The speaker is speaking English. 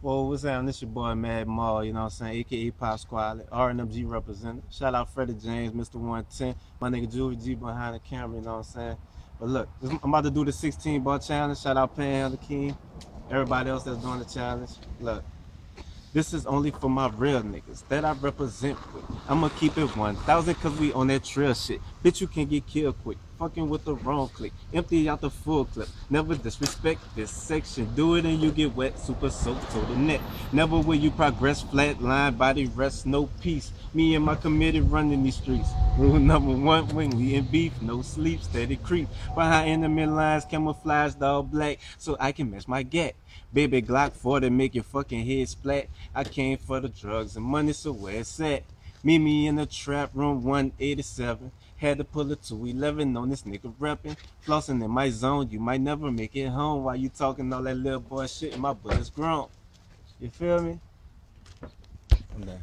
Well, what's up? This your boy Mad Mall, you know what I'm saying? AKA Pop Squad, RNMG representative. Shout out Freddie James, Mr. 110, my nigga Juvie G behind the camera, you know what I'm saying? But look, I'm about to do the 16 bar challenge. Shout out Panhandle King, everybody else that's doing the challenge. Look, this is only for my real niggas that I represent with. I'ma keep it 1,000 cause we on that trail shit. Bitch, you can get killed quick. Fucking with the wrong click. Empty out the full clip. Never disrespect this section. Do it and you get wet. Super soaked to the neck. Never will you progress. Flat line, body rest, no peace. Me and my committee running these streets. Rule number one, when we in beef, no sleep, steady creep. Behind enemy lines, camouflaged all black, so I can match my gat. Baby Glock 40 make your fucking head splat. I came for the drugs and money, so where it's at? Meet me in the trap room 187. Had to pull a 211 on this nigga reppin'. Flossing in my zone, you might never make it home while you talking all that little boy shit my bullets grown. You feel me? I'm done.